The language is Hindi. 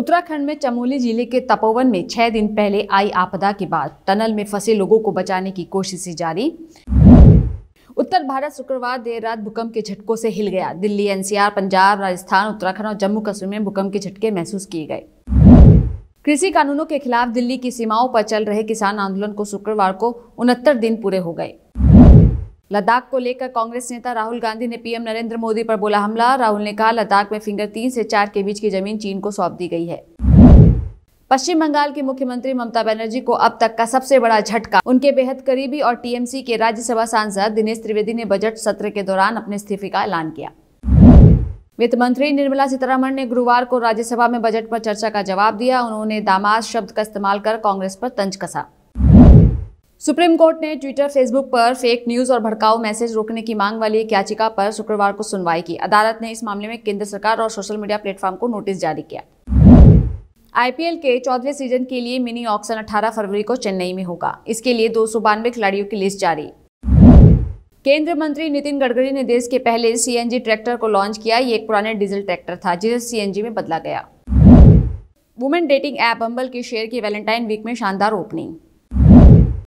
उत्तराखंड में चमोली ज़िले के तपोवन में छह दिन पहले आई आपदा के बाद टनल में फंसे लोगों को बचाने की कोशिशें जारी। उत्तर भारत शुक्रवार देर रात भूकंप के झटकों से हिल गया। दिल्ली, एनसीआर, पंजाब, राजस्थान, उत्तराखंड और जम्मू कश्मीर में भूकंप के झटके महसूस किए गए। कृषि कानूनों के खिलाफ दिल्ली की सीमाओं पर चल रहे किसान आंदोलन को शुक्रवार को उनहत्तर दिन पूरे हो गए। लद्दाख को लेकर कांग्रेस नेता राहुल गांधी ने पीएम नरेंद्र मोदी पर बोला हमला। राहुल ने कहा, लद्दाख में फिंगर तीन से चार के बीच की ज़मीन चीन को सौंप दी गई है। पश्चिम बंगाल की मुख्यमंत्री ममता बनर्जी को अब तक का सबसे बड़ा झटका, उनके बेहद करीबी और टीएमसी के राज्यसभा सांसद दिनेश त्रिवेदी ने बजट सत्र के दौरान अपने इस्तीफे का ऐलान किया। वित्त मंत्री निर्मला सीतारमण ने गुरुवार को राज्यसभा में बजट पर चर्चा का जवाब दिया। उन्होंने दामाद शब्द का इस्तेमाल कर कांग्रेस पर तंज कसा। सुप्रीम कोर्ट ने ट्विटर, फेसबुक पर फेक न्यूज़ और भड़काऊ मैसेज रोकने की मांग वाली एक याचिका पर शुक्रवार को सुनवाई की। अदालत ने इस मामले में केंद्र सरकार और सोशल मीडिया प्लेटफॉर्म को नोटिस जारी किया। आईपीएल के चौदहवें सीज़न के लिए मिनी ऑक्शन 18 फरवरी को चेन्नई में होगा। इसके लिए दो सौ बानवे खिलाड़ियों की लिस्ट जारी। केंद्रीय मंत्री नितिन गडकरी ने देश के पहले सीएनजी ट्रैक्टर को लॉन्च किया। ये एक पुराने डीजल ट्रैक्टर था, जिसे सीएनजी में बदला गया। वुमेन डेटिंग ऐप अम्बल के शेयर की वैलेंटाइन वीक में शानदार ओपनिंग।